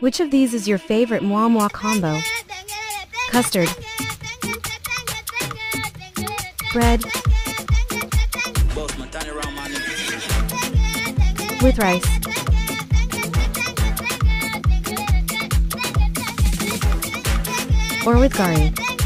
Which of these is your favorite moi moi combo? Custard, bread, with rice. Or with gari.